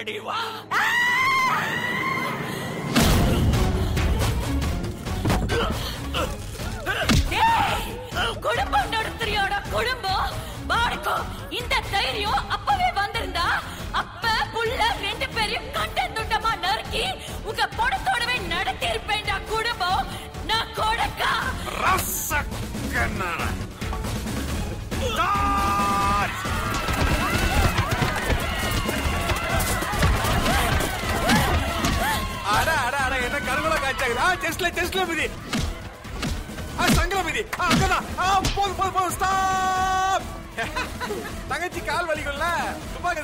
வாடி வா ஏய், குடும்பம் நடத்துறியோட குடும்பம்? பாருக்கோ இந்த தைரியம் அப்பவே வந்திருந்தா அப்ப புள்ள ரெண்டு பேரையும் கண்ட துண்டமா நறுக்கி உங்க படத்தோடவே நடத்தி இருப்பேன்டா குடும்பம். நான் கொடக்கா. ரசக்கண்ணன அட காய்ச்சாங்க. ஆ செஸ்ட்ல செஸ்ட்ல மிதி. ஆ சங்கல மிதி. ஆ அங்கதான். ஆ போதும் போதும் போதும். ஸ்டாப் தங்கச்சி கால் வலிக்கும்ல. துப்பாக்கி